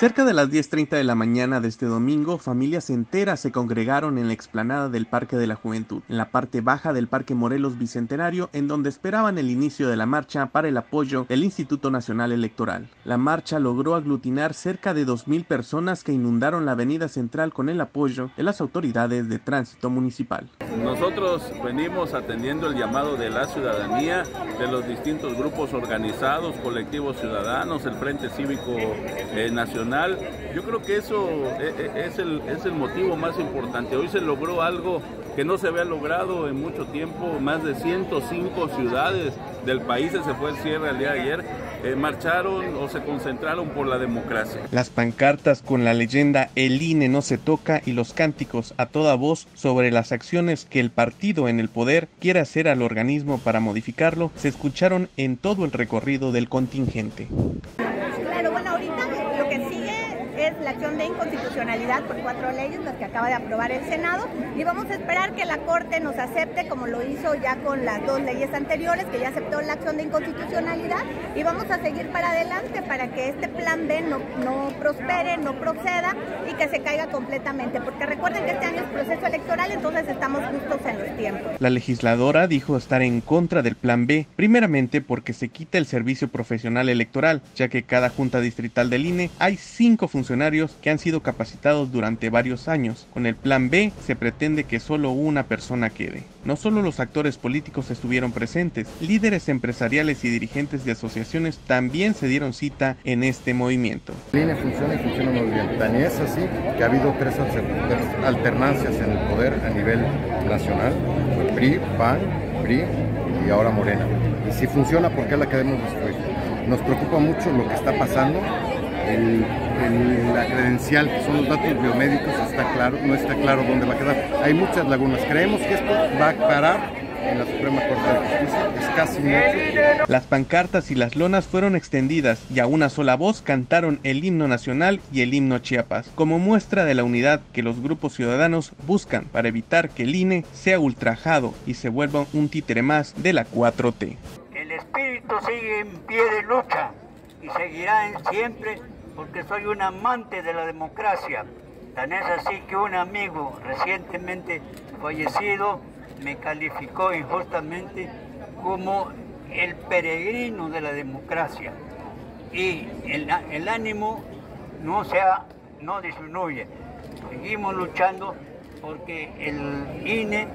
Cerca de las 10.30 de la mañana de este domingo, familias enteras se congregaron en la explanada del Parque de la Juventud, en la parte baja del Parque Morelos Bicentenario, en donde esperaban el inicio de la marcha para el apoyo del Instituto Nacional Electoral. La marcha logró aglutinar cerca de 2.000 personas que inundaron la avenida central con el apoyo de las autoridades de tránsito municipal. Nosotros venimos atendiendo el llamado de la ciudadanía, de los distintos grupos organizados, colectivos ciudadanos, el Frente Cívico eh, Nacional, yo creo que eso e, e, es el, es el motivo más importante. Hoy se logró algo que no se había logrado en mucho tiempo, más de 105 ciudades del país, se fue el cierre el día de ayer, eh, marcharon o se concentraron por la democracia. Las pancartas con la leyenda El INE no se toca y los cánticos a toda voz sobre las acciones que el partido en el poder quiere hacer al organismo para modificarlo se escucharon en todo el recorrido del contingente. Claro, bueno, ahorita lo que sigue es la acción de inconstitucionalidad por cuatro leyes, las que acaba de aprobar el Senado, y vamos a esperar que la Corte nos acepte, como lo hizo ya con las dos leyes anteriores, que ya aceptó la acción de inconstitucionalidad, y vamos a seguir para adelante para que este plan B no, no prospere, no proceda y que se caiga completamente, porque recuerden que este año es proceso electoral, entonces estamos justos en los tiempos. La legisladora dijo estar en contra del plan B, primeramente porque se quita el servicio profesional electoral, ya que cada junta distrital del INE hay cinco funcionarios que han sido capacitados durante varios años. Con el plan B se pretende que solo una persona quede. No solo los actores políticos estuvieron presentes, líderes empresariales y dirigentes de asociaciones también se dieron cita en este movimiento. INE funciona y funciona muy bien. Tan es así que ha habido tres alternancias en el poder a nivel nacional. PRI, PAN, PRI y ahora Morena. Y si funciona, ¿por qué la queremos destruir? Nos preocupa mucho lo que está pasando la credencial, que son los datos biomédicos, está claro, no está claro dónde va a quedar. Hay muchas lagunas. Creemos que esto va a parar en la Suprema Corte de Justicia. Es casi mucho. Las pancartas y las lonas fueron extendidas y a una sola voz cantaron el himno nacional y el himno Chiapas, como muestra de la unidad que los grupos ciudadanos buscan para evitar que el INE sea ultrajado y se vuelva un títere más de la 4T. El espíritu sigue en pie de lucha y seguirá en siempre porque soy un amante de la democracia. Tan es así que un amigo recientemente fallecido me calificó injustamente como el peregrino de la democracia. Y el, ánimo no, sea, no disminuye. Seguimos luchando porque el INE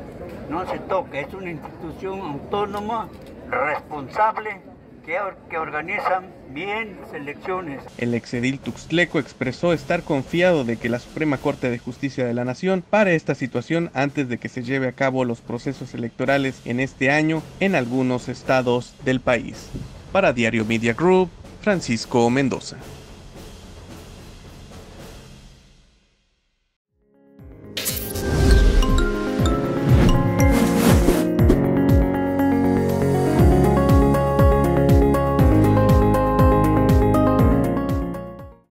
no se toca, es una institución autónoma, responsable, que, organizan bien elecciones. El exedil Tuxtleco expresó estar confiado de que la Suprema Corte de Justicia de la Nación pare esta situación antes de que se lleve a cabo los procesos electorales en este año en algunos estados del país. Para Diario Media Group, Francisco Mendoza.